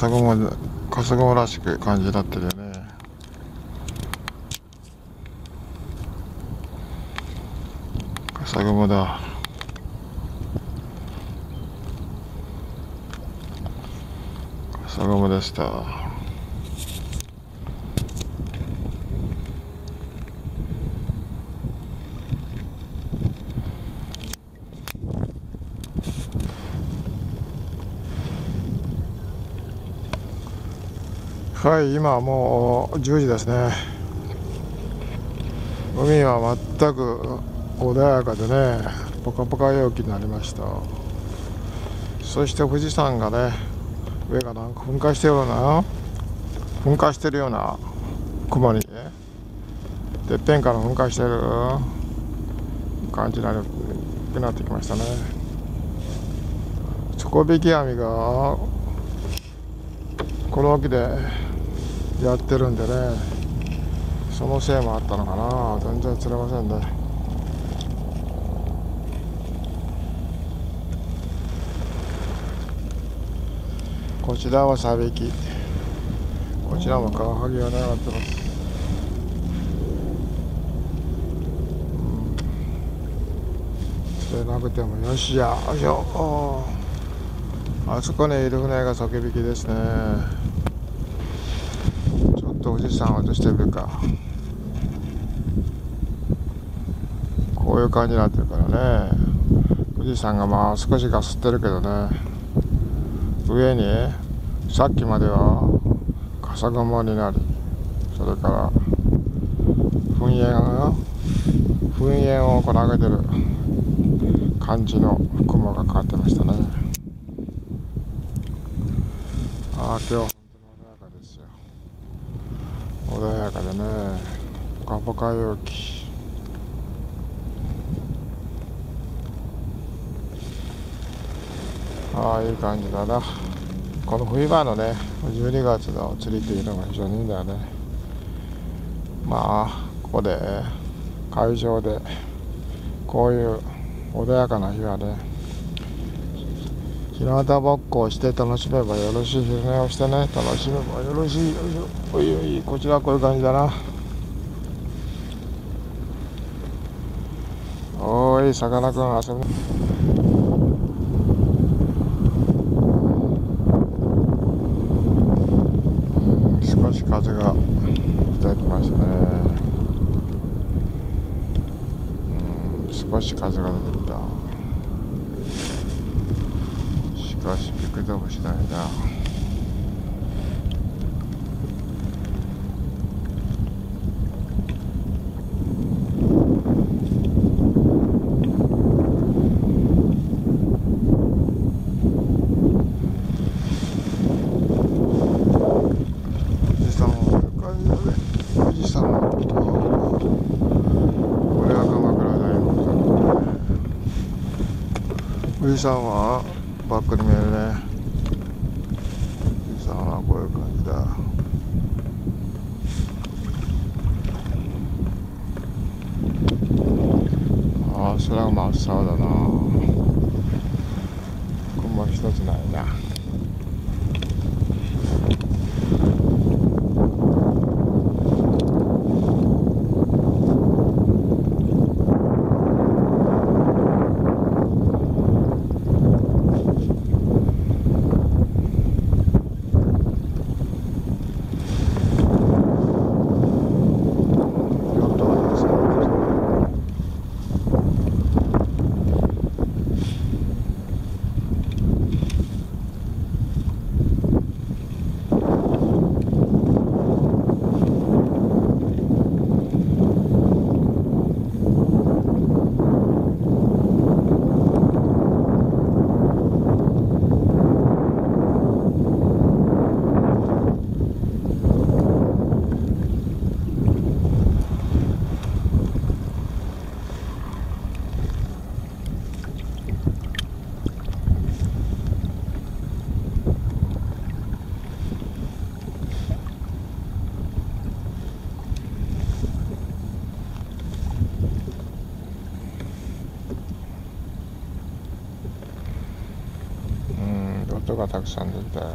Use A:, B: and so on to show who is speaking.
A: 笠雲笠雲らしく感じになってるよね。笠雲だ。笠雲でした。はい今もう10時ですね。海は全く穏やかでねポカポカ陽気になりました。そして富士山がね上がなんか噴火してるような噴火してるような雲にねてっぺんから噴火してる感じになくなってきましたね。底引き網がこの沖でやってるんでねそのせいもあったのかな。全然釣れませんね。こちらはサビキ。こちらもカワハギが狙ってます。釣れなくてもよしやよいしょあそこにいる船が底引きですね。と富士山を映してるか。こういう感じになってるからね。富士山がまあ少しガスってるけどね。上にさっきまでは笠雲になりそれから噴煙噴煙をこう投げてる感じの雲がかかってましたね。ああ今日穏やかでね。ポカポカ陽気ああいい感じだな。この冬場のね12月の釣りっていうのが非常にいいんだよね。まあここで会場でこういう穏やかな日はねひなたぼっこをして楽しめばよろしい昼寝をしてね楽しめばよろしい。よいしょ。おいおい。こちらこういう感じだな。おいさかなクン遊ぶ少し風が吹いてきましたねうん少し風が出てきたかしびくともしないな。富士山はバックに見えるね。富士山はこういう感じだ。ああ空が真っ青だな。雲一つないな。がたくさん出たよ